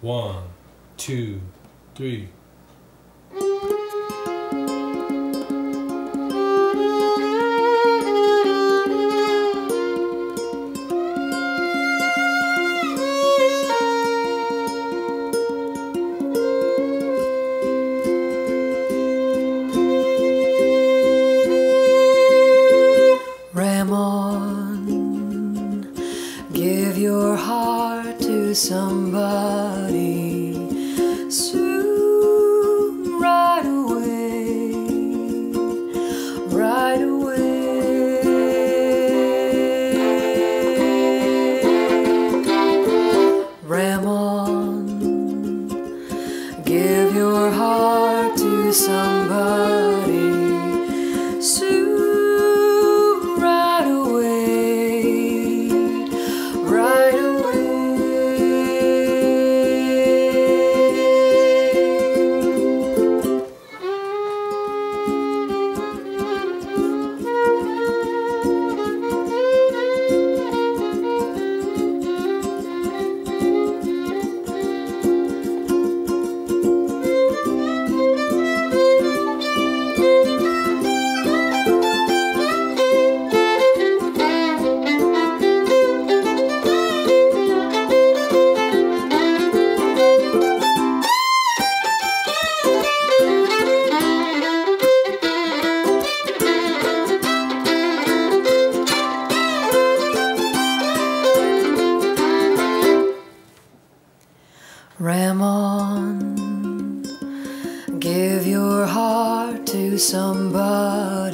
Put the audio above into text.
One, two, three. Ram on, give your heart somebody soon, right away, right away. Ram on, give your heart to somebody Ram on, give your heart to somebody.